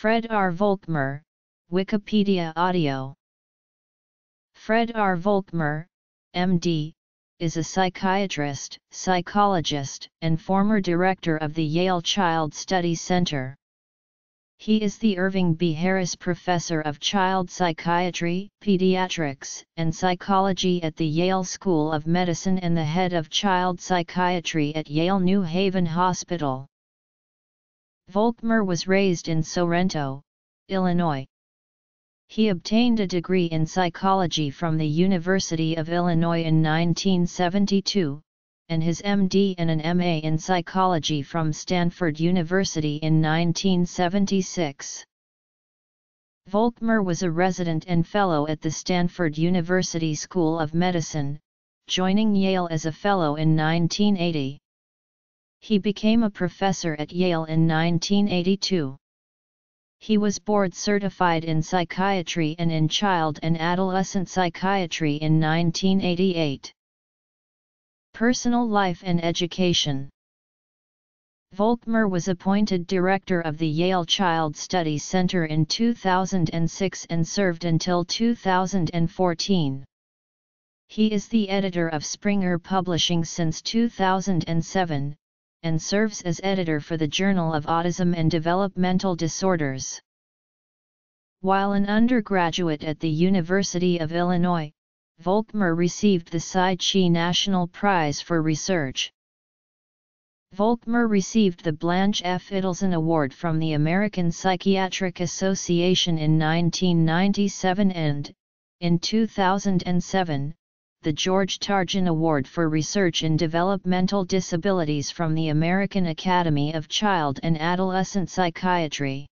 Fred R. Volkmar, Wikipedia Audio Fred R. Volkmar, MD, is a psychiatrist, psychologist, and former director of the Yale Child Study Center. He is the Irving B. Harris Professor of Child Psychiatry, Pediatrics, and Psychology at the Yale School of Medicine and the head of Child Psychiatry at Yale New Haven Hospital. Volkmar was raised in Sorrento, Illinois. He obtained a degree in psychology from the University of Illinois in 1972, and his MD and an MA in psychology from Stanford University in 1976. Volkmar was a resident and fellow at the Stanford University School of Medicine, joining Yale as a fellow in 1980. He became a professor at Yale in 1982. He was board certified in psychiatry and in child and adolescent psychiatry in 1988. Personal Life and Education Volkmar was appointed director of the Yale Child Study Center in 2006 and served until 2014. He is the editor of Springer Publishing since 2007, and serves as editor for the Journal of Autism and Developmental Disorders. While an undergraduate at the University of Illinois, Volkmar received the Psi Chi National Prize for Research. Volkmar received the Blanche F. Ittleson Award from the American Psychiatric Association in 1997 and, in 2007, the George Tarjan Award for Research in Developmental Disabilities from the American Academy of Child and Adolescent Psychiatry.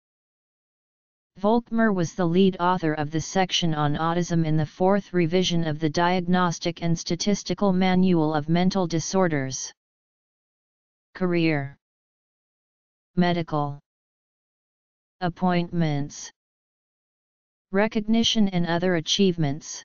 Volkmar was the lead author of the section on autism in the fourth revision of the Diagnostic and Statistical Manual of Mental Disorders. Career Medical Appointments Recognition and other achievements